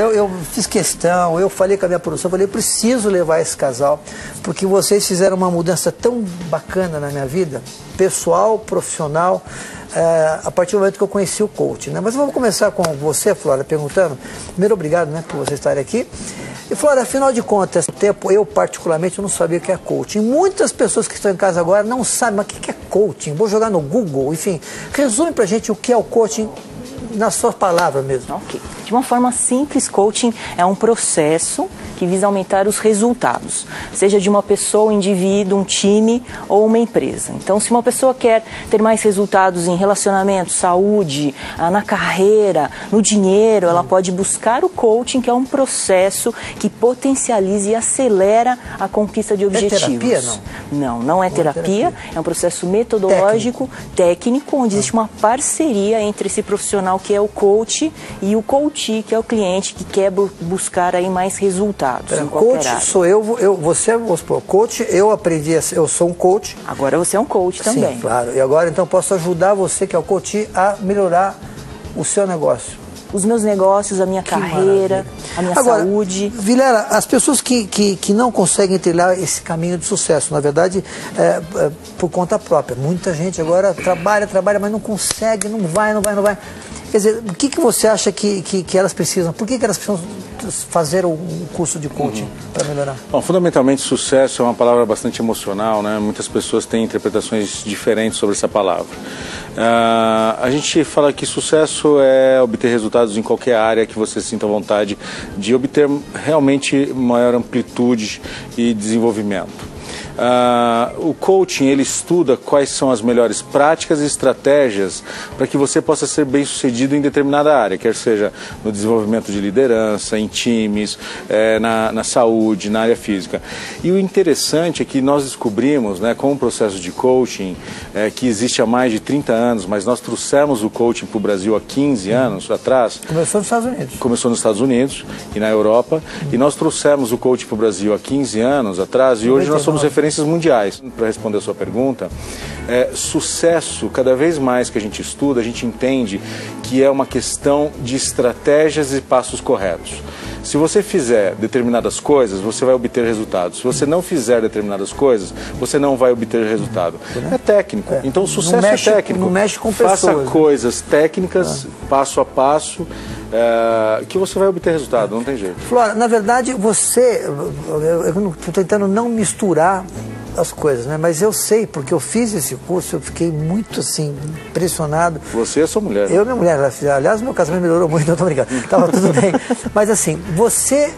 Eu, eu, fiz questão, eu falei com a minha produção, falei, eu preciso levar esse casal, porque vocês fizeram uma mudança tão bacana na minha vida, pessoal, profissional, é, a partir do momento que eu conheci o coach. Né? Mas vamos começar com você, Flora, perguntando. Primeiro, obrigado né, por você estar aqui. E Flora, afinal de contas, tempo eu particularmente não sabia o que é coaching. Muitas pessoas que estão em casa agora não sabem, mas o que é coaching? Vou jogar no Google, enfim. Resume pra gente o que é o coaching nas suas palavras mesmo. Ok. De uma forma simples, coaching é um processo que visa aumentar os resultados, seja de uma pessoa, um indivíduo, um time ou uma empresa. Então, se uma pessoa quer ter mais resultados em relacionamento, saúde, ah, na carreira, no dinheiro, ela pode buscar o coaching, que é um processo que potencializa e acelera a conquista de objetivos. É terapia, não? Não, não é, terapia, é terapia, é um processo metodológico, técnico, técnico onde existe uma parceria entre esse profissional que é o coach e o coach, que é o cliente que quer buscar aí mais resultados resultados. É, coach área. sou eu, eu, você é coach, eu aprendi, eu sou um coach. Agora você é um coach também. Sim, claro. E agora então posso ajudar você, que é o coach, a melhorar o seu negócio os meus negócios, a minha que carreira, maravilha. a minha Agora, saúde. Vilera, as pessoas que, que, que, não conseguem trilhar esse caminho de sucesso, na verdade, é, é, por conta própria. Muita gente agora trabalha, trabalha, mas não consegue, não vai, não vai, não vai. Quer dizer, o que, que você acha que, que, que elas precisam? Por que, que elas precisam fazer o curso de coaching uhum. para melhorar? Bom, fundamentalmente, sucesso é uma palavra bastante emocional, né? Muitas pessoas têm interpretações diferentes sobre essa palavra. Uh, a gente fala que sucesso é obter resultados em qualquer área que você sinta vontade de obter realmente maior amplitude e desenvolvimento. Uh, o coaching ele estuda quais são as melhores práticas e estratégias para que você possa ser bem sucedido em determinada área, quer seja no desenvolvimento de liderança, em times, é, na, na, saúde, na área física. E o interessante é que nós descobrimos, né, com o processo de coaching, é, que existe há mais de 30 anos, mas nós trouxemos o coaching para o Brasil há 15 anos atrás. Começou nos Estados Unidos. Começou nos Estados Unidos e na Europa. E nós trouxemos o coaching para o Brasil há 15 anos atrás e hoje nós somos referentes referências mundiais. Para responder a sua pergunta, é, sucesso, cada vez mais que a gente estuda, a gente entende que é uma questão de estratégias e passos corretos. Se você fizer determinadas coisas, você vai obter resultados. Se você não fizer determinadas coisas, você não vai obter resultado. É técnico. É. Então, sucesso mexe, é técnico. Não mexe com pessoas. Faça coisas técnicas, ah. passo a passo, é, que você vai obter resultado, não tem jeito. Flora, na verdade, você, eu estou tentando não misturar as coisas, né? Mas eu sei, porque eu fiz esse curso, eu fiquei muito, assim, impressionado. Você é sua mulher. Eu e minha mulher, aliás, meu casamento melhorou muito, não estou brincando, estava tudo bem. Mas assim, você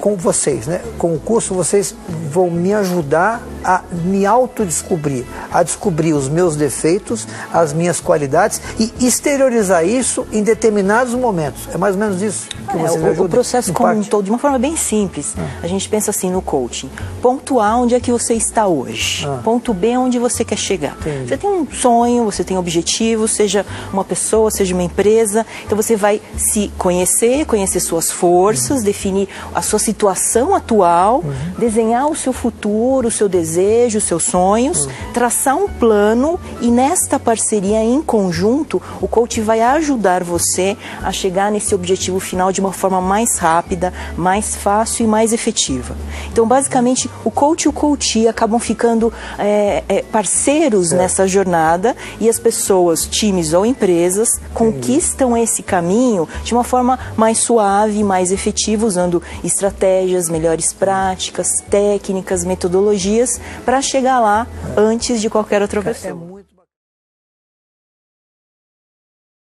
com vocês, né? Com o curso vocês vão me ajudar a me autodescobrir, a descobrir os meus defeitos, as minhas qualidades e exteriorizar isso em determinados momentos. É mais ou menos isso que é, vocês o, ajudam, o processo como um todo, de uma forma bem simples. Ah. A gente pensa assim no coaching. Ponto A, onde é que você está hoje? Ah. Ponto B, onde você quer chegar. Entendi. Você tem um sonho, você tem objetivos, seja uma pessoa, seja uma empresa. Então você vai se conhecer, conhecer suas forças, uhum. definir a sua situação atual, uhum. desenhar o seu futuro, o seu desejo, os seus sonhos, uhum. traçar um plano e nesta parceria em conjunto, o coach vai ajudar você a chegar nesse objetivo final de uma forma mais rápida, mais fácil e mais efetiva. Então, basicamente, o coach e o coach acabam ficando é, é, parceiros nessa jornada e as pessoas, times ou empresas, conquistam esse caminho de uma forma mais suave, mais efetiva, usando estratégias, melhores práticas, técnicas, metodologias para chegar lá antes de qualquer outra pessoa.